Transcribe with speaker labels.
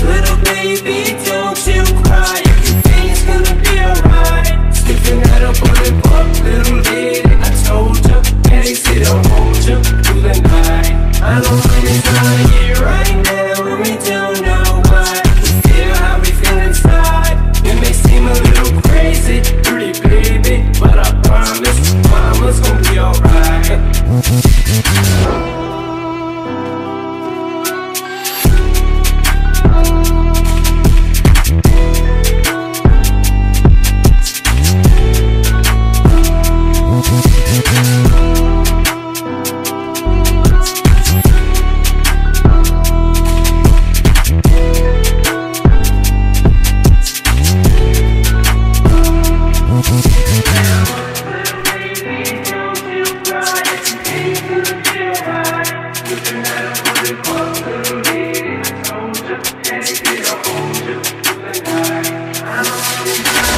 Speaker 1: Little baby, I to get right now, and we don't know why. We feel how we feel inside. It may seem a little crazy, pretty baby, but I promise, mama's gonna be alright. I'm a soldier,